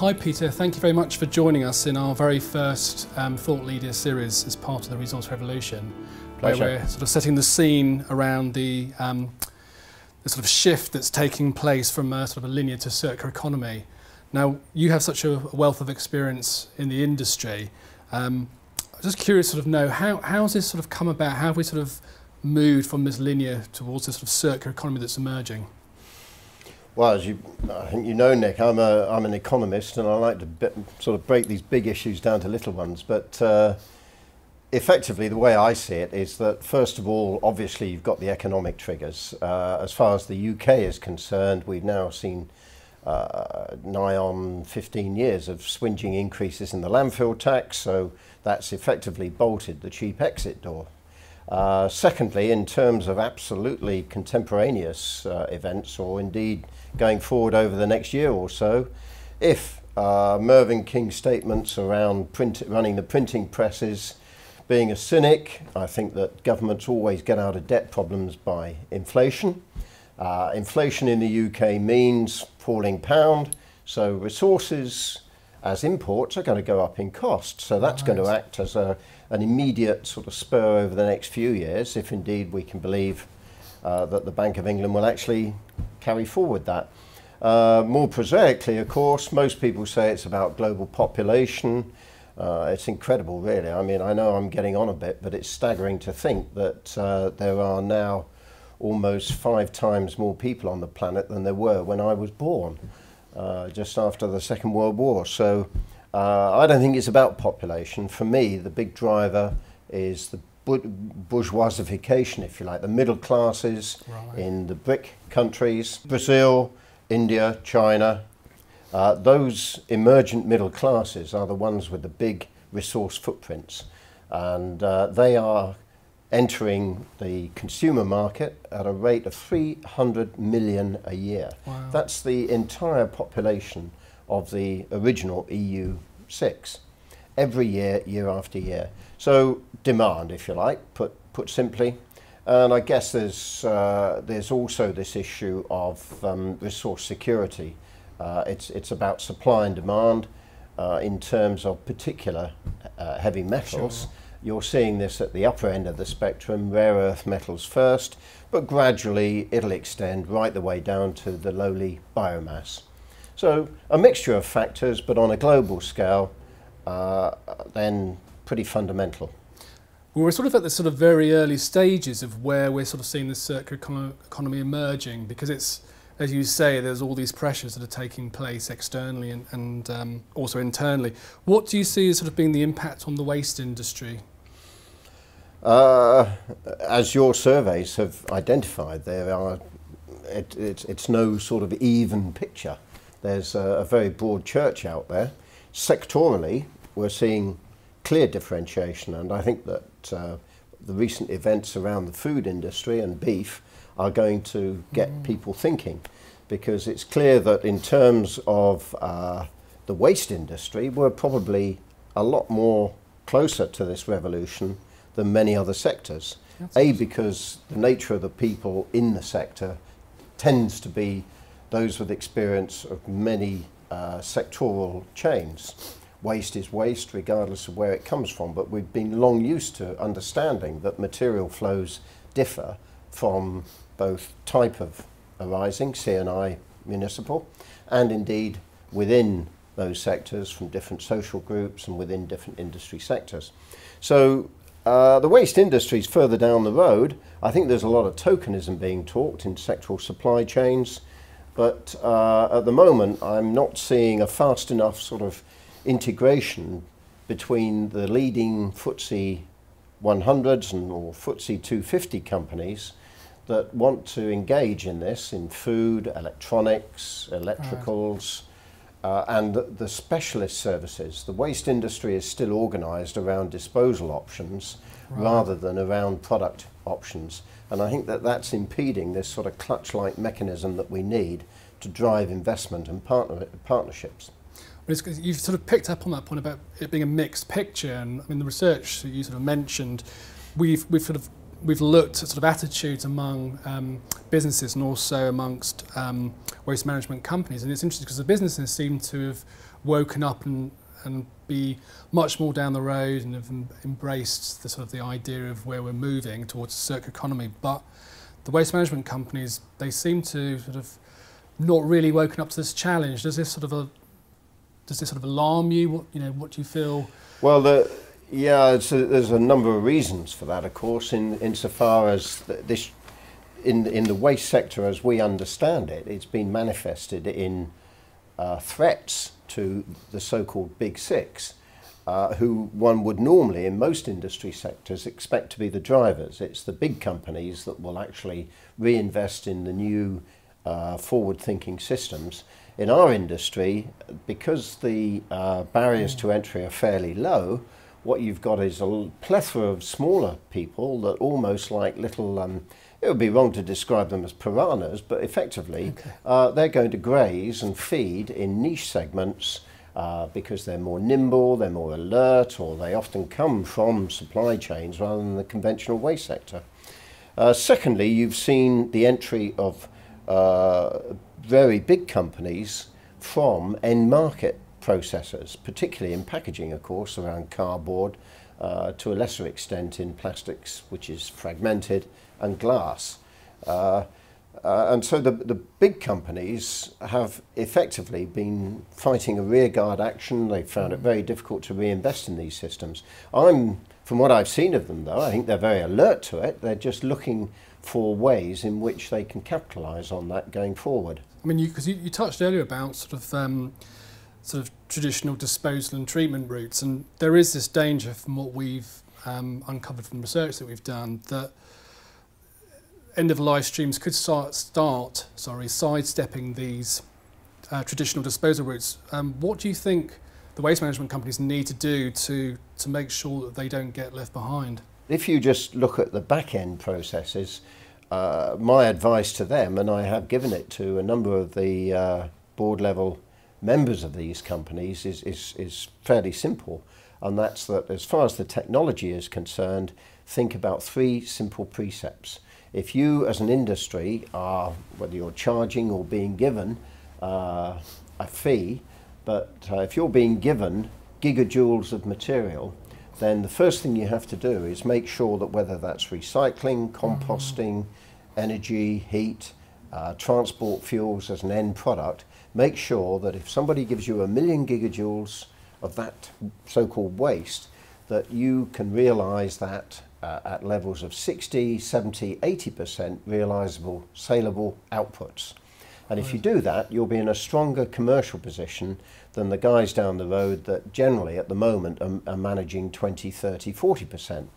Hi Peter, thank you very much for joining us in our very first um, Thought Leader series as part of the Resource Revolution. Pleasure. Where we're sort of setting the scene around the, um, the sort of shift that's taking place from a sort of a linear to circular economy. Now, you have such a wealth of experience in the industry. Um, I'm just curious to sort of know how, how has this sort of come about? How have we sort of moved from this linear towards this sort of circular economy that's emerging? Well, as you, I think you know, Nick, I'm a, I'm an economist, and I like to sort of break these big issues down to little ones. But uh, effectively, the way I see it is that first of all, obviously, you've got the economic triggers. Uh, as far as the UK is concerned, we've now seen uh, nigh on 15 years of swinging increases in the landfill tax, so that's effectively bolted the cheap exit door. Uh, secondly, in terms of absolutely contemporaneous uh, events, or indeed going forward over the next year or so, if uh, Mervyn King's statements around print, running the printing presses, being a cynic, I think that governments always get out of debt problems by inflation. Uh, inflation in the UK means falling pound, so resources as imports are going to go up in cost. So that's right. going to act as a, an immediate sort of spur over the next few years, if indeed we can believe uh, that the Bank of England will actually carry forward that. Uh, more prosaically, of course, most people say it's about global population. Uh, it's incredible, really. I mean, I know I'm getting on a bit, but it's staggering to think that uh, there are now almost five times more people on the planet than there were when I was born uh, just after the Second World War. So uh, I don't think it's about population. For me, the big driver is the bourgeoisification, if you like, the middle classes right. in the BRIC countries, Brazil, India, China. Uh, those emergent middle classes are the ones with the big resource footprints. And uh, they are entering the consumer market at a rate of 300 million a year. Wow. That's the entire population of the original EU6 every year, year after year. So demand, if you like, put, put simply. And I guess there's, uh, there's also this issue of um, resource security. Uh, it's, it's about supply and demand uh, in terms of particular uh, heavy metals. Sure you're seeing this at the upper end of the spectrum, rare earth metals first, but gradually it'll extend right the way down to the lowly biomass. So a mixture of factors, but on a global scale, uh, then pretty fundamental. Well, we're sort of at the sort of very early stages of where we're sort of seeing the circular economy emerging because it's as you say, there's all these pressures that are taking place externally and, and um, also internally. What do you see as sort of being the impact on the waste industry? Uh, as your surveys have identified, there are it, it's, it's no sort of even picture. There's a, a very broad church out there. Sectorally, we're seeing clear differentiation, and I think that uh, the recent events around the food industry and beef are going to get mm. people thinking because it's clear that in terms of uh, the waste industry, we're probably a lot more closer to this revolution than many other sectors. That's a, because the nature of the people in the sector tends to be those with experience of many uh, sectoral chains. Waste is waste regardless of where it comes from, but we've been long used to understanding that material flows differ from both type of arising, C&I municipal, and indeed within those sectors from different social groups and within different industry sectors. So uh, the waste industry is further down the road. I think there's a lot of tokenism being talked in sectoral supply chains, but uh, at the moment I'm not seeing a fast enough sort of integration between the leading FTSE 100s and or FTSE 250 companies that want to engage in this in food, electronics, electricals, uh, and the specialist services. The waste industry is still organised around disposal options right. rather than around product options. And I think that that's impeding this sort of clutch-like mechanism that we need to drive investment and partner, partnerships. You've sort of picked up on that point about it being a mixed picture, and I mean the research that you sort of mentioned, we've we've sort of we've looked at sort of attitudes among um, businesses and also amongst um, waste management companies, and it's interesting because the businesses seem to have woken up and and be much more down the road and have embraced the sort of the idea of where we're moving towards a circular economy. But the waste management companies, they seem to sort of not really woken up to this challenge. Does this sort of a, does this sort of alarm you? What you know, what do you feel? Well, the, yeah, a, there's a number of reasons for that. Of course, in insofar as this, in in the waste sector as we understand it, it's been manifested in uh, threats to the so-called big six, uh, who one would normally, in most industry sectors, expect to be the drivers. It's the big companies that will actually reinvest in the new uh, forward-thinking systems. In our industry, because the uh, barriers to entry are fairly low, what you've got is a plethora of smaller people that almost like little um, it would be wrong to describe them as piranhas, but effectively okay. uh, they're going to graze and feed in niche segments uh, because they're more nimble, they're more alert, or they often come from supply chains rather than the conventional waste sector. Uh, secondly, you've seen the entry of uh, very big companies from end market processors, particularly in packaging, of course, around cardboard, uh, to a lesser extent in plastics, which is fragmented, and glass. Uh, uh, and so the, the big companies have effectively been fighting a rearguard action. They found it very difficult to reinvest in these systems. I'm, from what I've seen of them, though, I think they're very alert to it. They're just looking for ways in which they can capitalise on that going forward. I mean, because you, you, you, touched earlier about sort of um, sort of traditional disposal and treatment routes, and there is this danger from what we've um, uncovered from research that we've done that end of life streams could start, start sorry, sidestepping these uh, traditional disposal routes. Um, what do you think the waste management companies need to do to, to make sure that they don't get left behind? If you just look at the back end processes, uh, my advice to them, and I have given it to a number of the uh, board level members of these companies, is, is, is fairly simple. And that's that as far as the technology is concerned, think about three simple precepts if you as an industry are, whether you're charging or being given uh, a fee, but uh, if you're being given gigajoules of material, then the first thing you have to do is make sure that whether that's recycling, composting, energy, heat, uh, transport fuels as an end product, make sure that if somebody gives you a million gigajoules of that so-called waste, that you can realize that uh, at levels of 60, 70, 80% realizable, saleable outputs. And if you do that, you'll be in a stronger commercial position than the guys down the road that generally at the moment are, are managing 20, 30, 40%.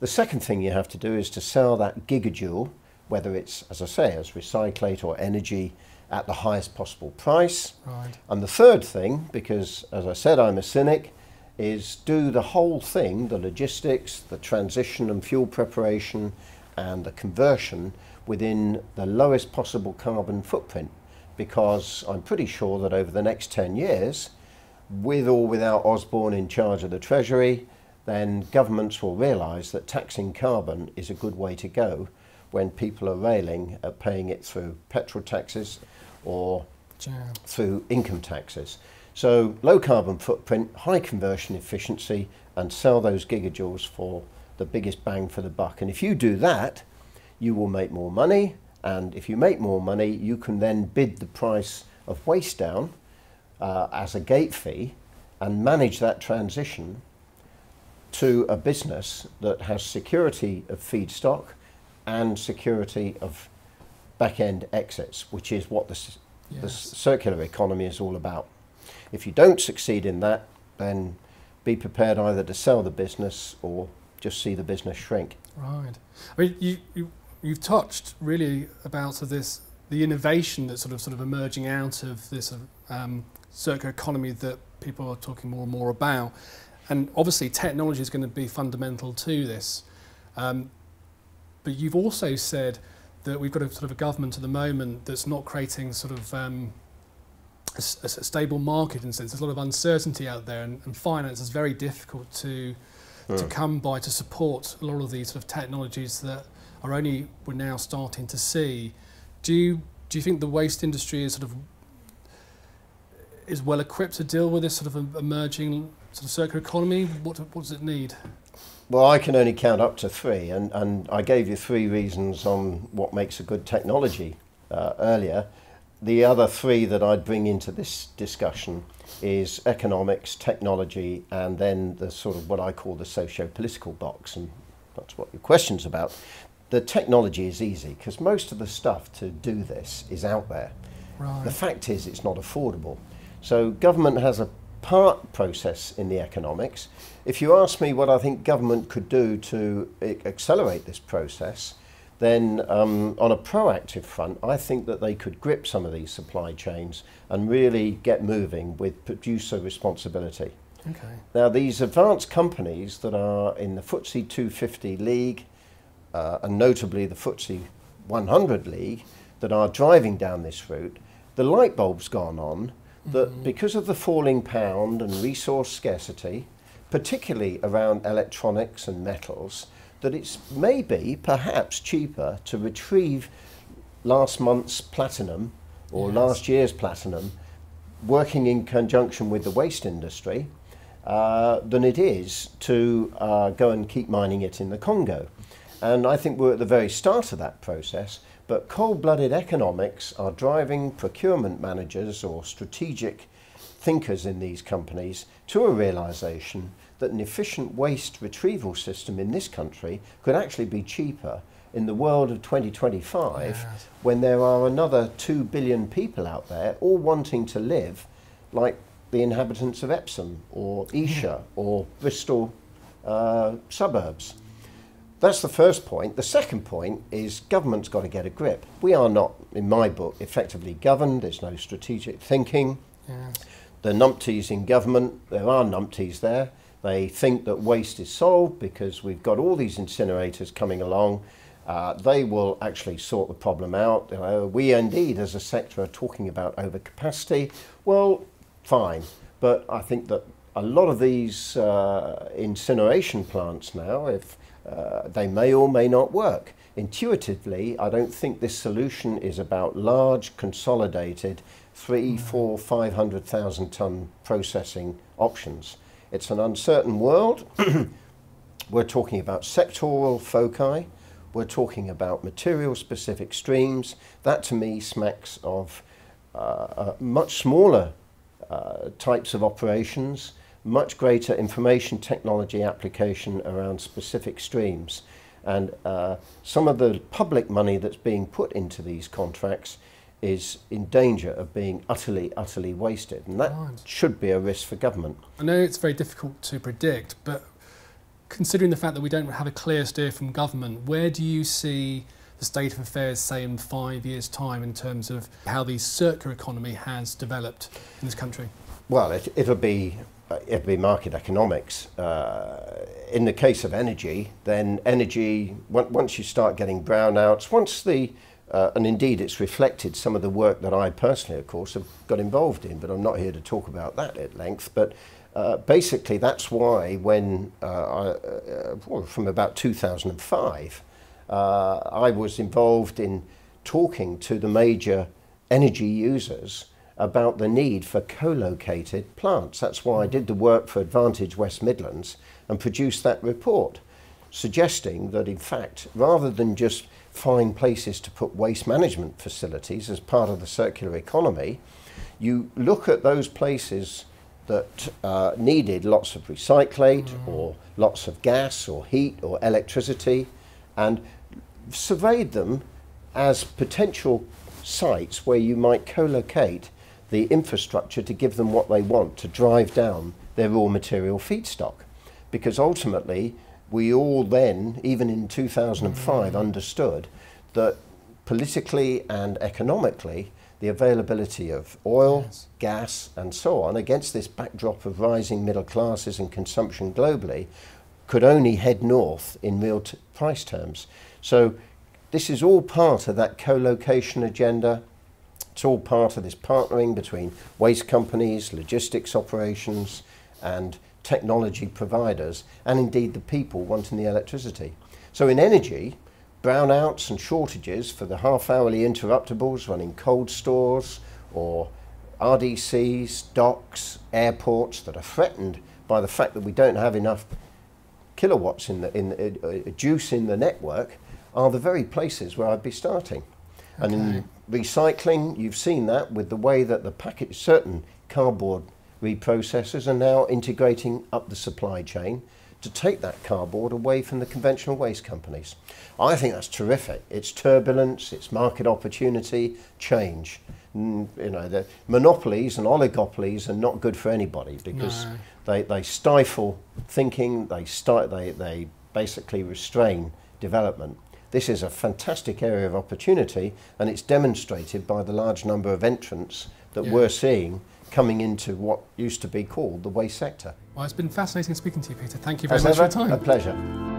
The second thing you have to do is to sell that gigajoule, whether it's, as I say, as recyclate or energy, at the highest possible price. Right. And the third thing, because as I said, I'm a cynic, is do the whole thing, the logistics, the transition and fuel preparation and the conversion within the lowest possible carbon footprint because I'm pretty sure that over the next 10 years, with or without Osborne in charge of the Treasury, then governments will realise that taxing carbon is a good way to go when people are railing at paying it through petrol taxes or yeah. through income taxes. So low carbon footprint, high conversion efficiency, and sell those gigajoules for the biggest bang for the buck. And if you do that, you will make more money. And if you make more money, you can then bid the price of waste down uh, as a gate fee and manage that transition to a business that has security of feedstock and security of back end exits, which is what the, yes. the circular economy is all about. If you don't succeed in that, then be prepared either to sell the business or just see the business shrink. Right. I mean, you, you, you've touched really about sort of this, the innovation that's sort of, sort of emerging out of this um, circular economy that people are talking more and more about. And obviously technology is going to be fundamental to this. Um, but you've also said that we've got a sort of a government at the moment that's not creating sort of um, a, a stable market in a sense. There's a lot of uncertainty out there, and, and finance is very difficult to to come by to support a lot of these sort of technologies that are only we're now starting to see. Do you do you think the waste industry is sort of is well equipped to deal with this sort of emerging sort of circular economy? What what does it need? Well, I can only count up to three, and, and I gave you three reasons on what makes a good technology uh, earlier. The other three that I'd bring into this discussion is economics, technology, and then the sort of what I call the socio-political box, and that's what your question's about. The technology is easy because most of the stuff to do this is out there. Right. The fact is, it's not affordable. So government has a part process in the economics. If you ask me what I think government could do to accelerate this process, then um, on a proactive front, I think that they could grip some of these supply chains and really get moving with producer responsibility. Okay. Now, these advanced companies that are in the FTSE 250 league, uh, and notably the FTSE 100 league, that are driving down this route, the light bulb's gone on that mm -hmm. because of the falling pound and resource scarcity, particularly around electronics and metals, that it's maybe perhaps cheaper to retrieve last month's platinum or yes. last year's platinum working in conjunction with the waste industry uh, than it is to uh, go and keep mining it in the Congo. And I think we're at the very start of that process, but cold-blooded economics are driving procurement managers or strategic thinkers in these companies to a realization that an efficient waste retrieval system in this country could actually be cheaper in the world of 2025 yes. when there are another 2 billion people out there all wanting to live like the inhabitants of Epsom or Esher or Bristol uh, suburbs. That's the first point. The second point is government's got to get a grip. We are not, in my book, effectively governed. There's no strategic thinking. Yes. The numpties in government, there are numpties there. They think that waste is solved because we've got all these incinerators coming along. Uh, they will actually sort the problem out. Uh, we indeed, as a sector, are talking about overcapacity. Well, fine. But I think that a lot of these uh, incineration plants now, if uh, they may or may not work. Intuitively, I don't think this solution is about large, consolidated, three, four, five hundred thousand ton processing options. It's an uncertain world. We're talking about sectoral foci. We're talking about material specific streams. That to me smacks of uh, much smaller uh, types of operations, much greater information technology application around specific streams. And uh, some of the public money that's being put into these contracts is in danger of being utterly, utterly wasted. And that right. should be a risk for government. I know it's very difficult to predict, but considering the fact that we don't have a clear steer from government, where do you see the state of affairs, say, in five years' time in terms of how the circular economy has developed in this country? Well, it, it'll be be market economics. Uh, in the case of energy, then energy, once you start getting brownouts, once the uh, and indeed, it's reflected some of the work that I personally, of course, have got involved in, but I'm not here to talk about that at length. But uh, basically, that's why when, uh, I, uh, well, from about 2005, uh, I was involved in talking to the major energy users about the need for co-located plants. That's why I did the work for Advantage West Midlands and produced that report, suggesting that in fact, rather than just find places to put waste management facilities as part of the circular economy, you look at those places that uh, needed lots of recyclate mm. or lots of gas or heat or electricity and surveyed them as potential sites where you might co-locate the infrastructure to give them what they want to drive down their raw material feedstock. Because ultimately, we all then, even in 2005, mm. understood that politically and economically, the availability of oil, yes. gas, and so on, against this backdrop of rising middle classes and consumption globally, could only head north in real t- price terms. So this is all part of that co-location agenda. It's all part of this partnering between waste companies, logistics operations, and technology providers, and indeed the people wanting the electricity. So in energy, brownouts and shortages for the half-hourly interruptibles running cold stores or RDCs, docks, airports that are threatened by the fact that we don't have enough kilowatts in the in uh, uh, juice in the network are the very places where I'd be starting. Okay. And in recycling, you've seen that with the way that the packet certain cardboard reprocessors are now integrating up the supply chain to take that cardboard away from the conventional waste companies. I think that's terrific. It's turbulence, it's market opportunity, change. Mm, you know, the monopolies and oligopolies are not good for anybody because no. they, they stifle thinking, they, sti- they, they basically restrain development. This is a fantastic area of opportunity and it's demonstrated by the large number of entrants that yeah. we're seeing coming into what used to be called the waste sector. Well, it's been fascinating speaking to you, Peter. Thank you very As much ever, for your time. A pleasure.